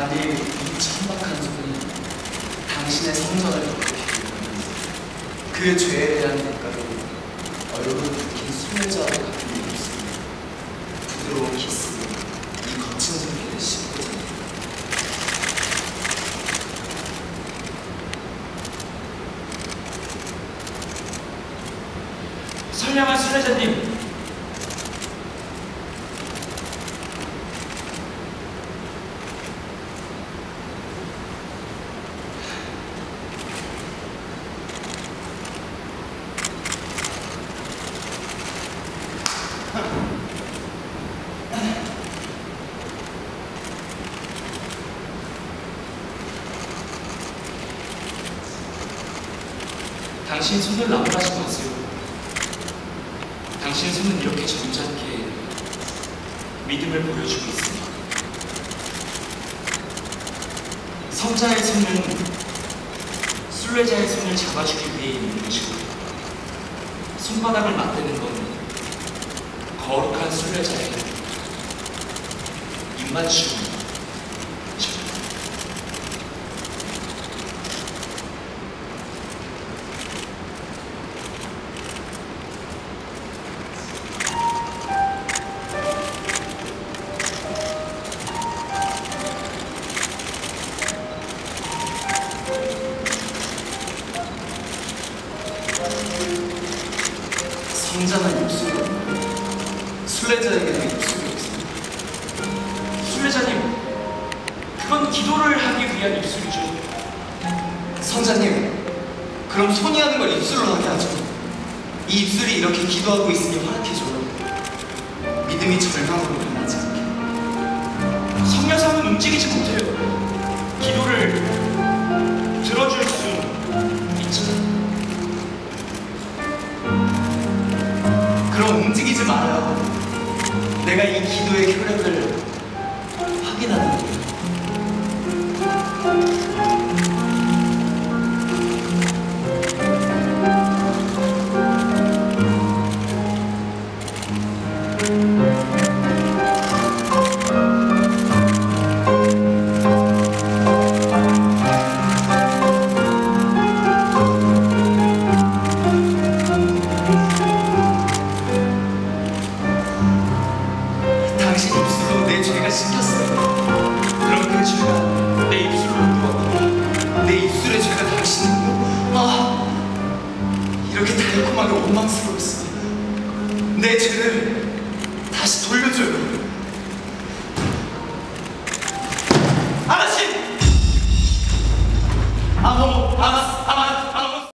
만일 이 천박한 소문이 당신의 성전을 더럽히게 되면 그 죄에 대한 대가로 얼굴 붉힌 수면자와 같은 있습니다. 부드러운 키스로 이 거친 손길을 씹고자 선량한 순례자님, 당신 손을 나무라지 마세요. 당신 손은 이렇게 점잖게 믿음을 보여주고 있습니다. 성자의 손은 순례자의 손을 잡아주기 위해 있는 것이고 손바닥을 맞대는 건 거룩한 순례자의 입맞춤입니다. 입술이 없고 순례자에게는 입술이 없습니다. 순례자님, 그건 기도를 하기 위한 입술이죠. 성자님, 그럼 손이 하는 걸 입술로 하게 하죠. 이 입술이 이렇게 기도하고 있으니 허락해줘요. 믿음이 절망으로 변하지 않게. 성녀상은 움직이지 못해요. 움직이지 말아요. 내가 이 기도의 효력을 당신 입술로 내 죄가 씻겼어요. 그럼 그 죄가 내 입술로 누웠고 내 입술의 죄가 당신이고 아 이렇게 달콤하게 원망스러웠어요. 내 죄를 다시 돌려줘요.